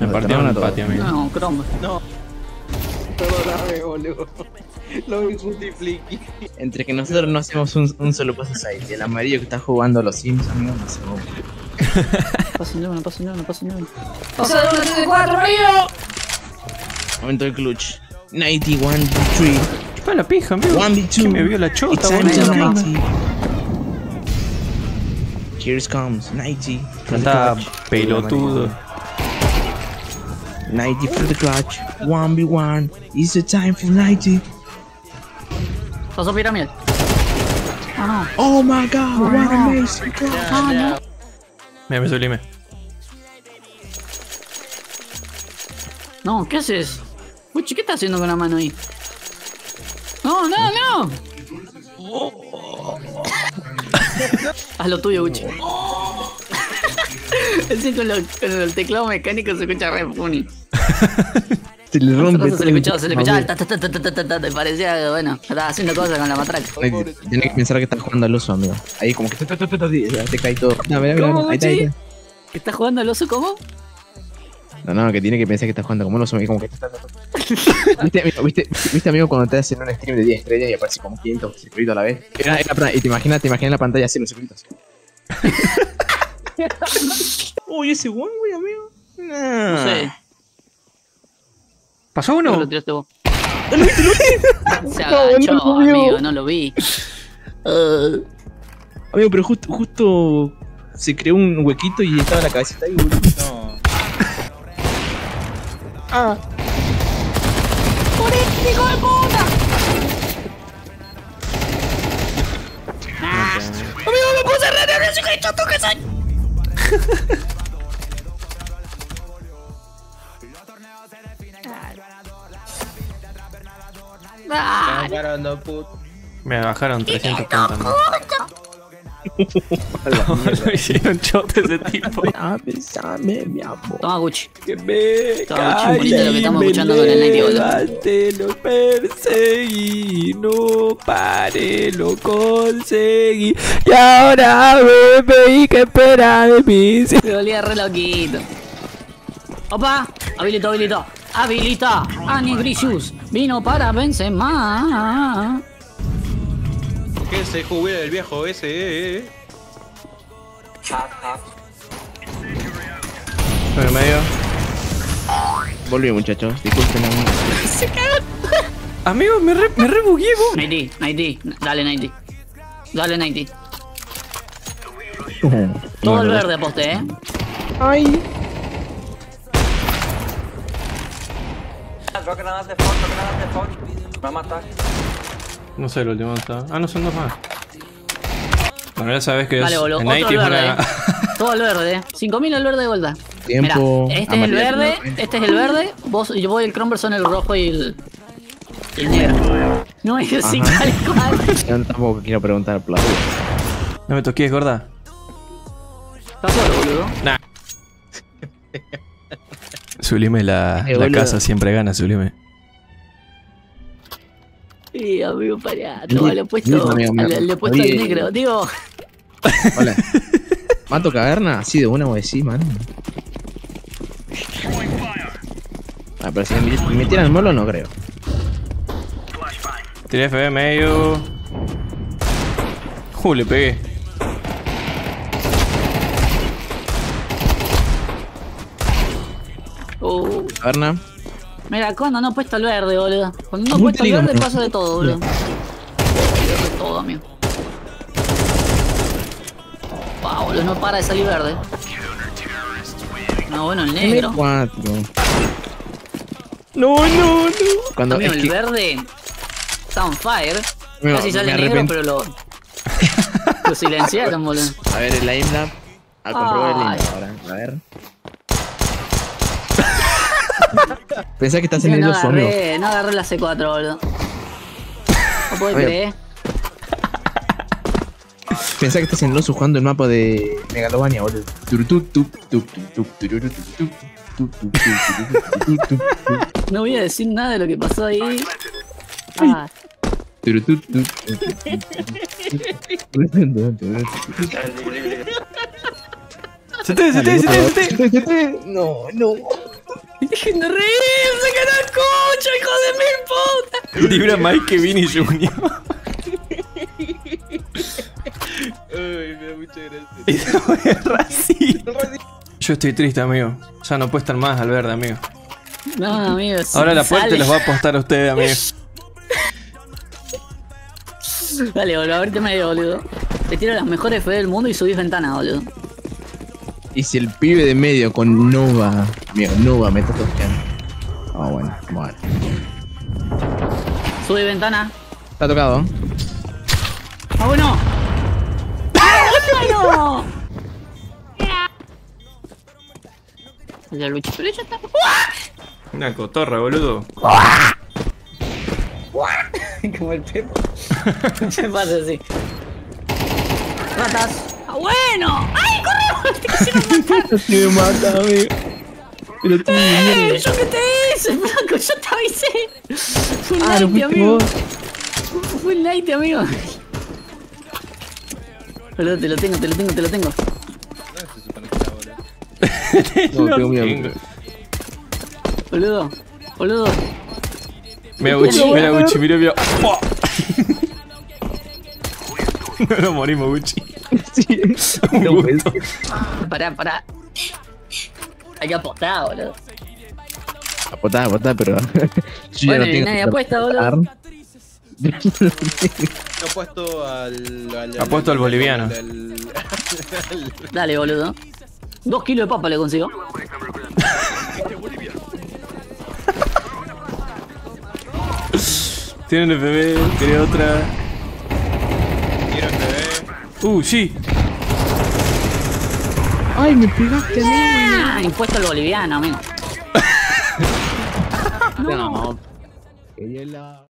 Me un todos. patio, amigo. No, cromo. No. Perdóname, boludo. Lo injustifique. Entre que nosotros no hacemos un, un solo paso side y el amarillo que está jugando a los Sims, amigos, no de uno, pasen de uno, pasen de uno. ¡Pasa de uno, tres de cuatro, amigo! Momento del clutch. 91 3 Chupa la pija, amigo. 1v2. Que me vio la chota, boludo. time to boludo. 90. Cheers comes 90. for the Está pelotudo. 90 for the clutch. 1v1. It's the time for 90. Pasó pirámide. Ah, no. Oh my god, what amazing clutch. Ah, no. Me sublime. No, ¿qué haces? Uchi, ¿qué estás haciendo con la mano ahí? No, no, no. Haz lo tuyo, Uchi. Ese con, lo- con el teclado mecánico se escucha re funny se le rompe. Se le escuchaba, se le escuchaba, ta, parecía, bueno, estaba haciendo cosas con la matraca. Tienes que pensar que estás jugando al oso, amigo. Ahí como que te cae todo. No, mirá, mirá, ahí está, ¿Estás jugando al oso cómo? No, no, que tiene que pensar que estás jugando como un oso, como que ¿Viste, amigo, viste, ¿Viste, amigo, cuando te hacen un stream de 10 estrellas y aparece como 500 circulitos a la vez? Y te imaginas, te imaginas la pantalla así, los circulitos. Uy, ese one, güey, amigo. No sé. ¿Pasó ¿Cómo uno? lo tiraste vos? Se agachó, amigo, no lo vi. Uh, Amigo, pero justo, justo se creó un huequito y estaba la cabecita ahí, boludo. No. Ah. ¡Hijo de puta! ¡Amigo, me puse re nervioso, hijo de choto que soy! Ah, put. Me bajaron 300 puntos. ¿no? Me hicieron chota ese tipo. Besame, mi amor. Toma Gucci. Que me Toma, Gucci, lo que estamos escuchando con el lo perseguí, no paré, lo conseguí. Y ahora me pedí que espera de mí. Me dolía re loquito. Opa, habilito, habilito. Habilita a Negricius. Vino para Benzema. Que se jubile el viejo ese, eh, eh. En el medio. Volví, muchachos. Disculpen, amigo. Amigo, me re, me re bugué, vos. 90, 90. Dale, 90. Dale, 90. Todo el verde aposté, eh. Ay. Joga granada de fogo, joga granada de fogo. Vai matar. No sé, el último está. Ah, no son dos más. Bueno, ya sabes que Vale, es boludo. Otro el verde. una. Todo el verde, eh. 5000 el verde de vuelta. Tiempo. Mira, este es el Amarillo, verde, este es el verde, vos y yo voy el Cromber son el rojo y el. el negro. No es así tal cual. Yo tampoco quiero preguntar duda. No me toques, gorda. Estás solo, boludo. Nah. Sublime, la, Eh, la casa siempre gana, Sublime. Sí, amigo, pará. No, le he puesto, amigo, le, he puesto al negro. Digo, Hola. ¿Mato caverna? Así de una, voy a decir, man. Ah, pero si me, me tiran el molo, no creo. Tiré FB medio. Uh, le pegué. Uh, Caverna. mira, cuando no he puesto el verde, boludo. Cuando no puesto el verde peligroso. pasa de todo, boludo. Pasa de todo, amigo. Wow, boludo, no para de salir verde. No, bueno, el negro. M4. No, no, no. Cuando Amigo, es el que, verde está on fire. Amigo, Casi sale negro, pero lo, lo silenciaron, boludo. A ver, el aimbot. A comprobar el aimbot ahora. A ver. Pensá que estás Sí, en el no oso, amigo. agarré, no agarré la C4, boludo. No puedo creer. Pensá que estás en el oso jugando el mapa de Megalovania, boludo. No voy a decir nada de lo que pasó ahí. Ah, turutup, tup, tup, tup, tup. ¡Se te, se te, se te, se te! No, no. Dejen de reírse, que no escucho, hijo de mil puta. Libra Mike que Vini Junior. Ay, me da mucha gracia. Racista. Yo estoy triste, amigo. Ya no apuestan más al verde, amigo. No, amigo. si Ahora la puerta los va a apostar a ustedes, amigo. Dale, boludo, ahorita medio, boludo. Te tiro las mejores fe del mundo y subís ventana, boludo. Y si el pibe de medio con Nova, amigo, Nova me está toqueando. Ah, bueno, bueno. Subí ventana. Está tocado. ¡Ah, bueno! ¡Ah, bueno! Ya Luchi, pero ya está. Una cotorra, boludo. Como el Pepo. Se pasa así. Ratas. ¡Ah, bueno! ¡Ay, corre! Te quisieron matar. Sí me mata, amigo. Pero tú, ¡Eh! ¿Yo qué te hice, flaco? Yo te avisé. Fue un Ah, fuiste amigo. vos. Fue un night, amigo. Boludo, te lo tengo, te lo tengo, te lo tengo. No, tengo miedo. Boludo, boludo. Mira Gucci, mira Gucci, mira, mira. No nos morimos, Gucci. Sí. Un No, gusto. Pará, pará. Hay que apostar, boludo. Apotá, apotá, pero. Yo Bueno, ya no tengo. nadie apuesta, boludo. apostar. Yo apuesto al. al, Apuesto al boliviano. al- Dale, boludo. Dos kilos de papa le consigo. Tienen FB, quería otra. Quiero FB. Uh, sí. Ay, me pegaste a mí. Ah, impuesto al boliviano, amigo. No. La-